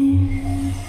Just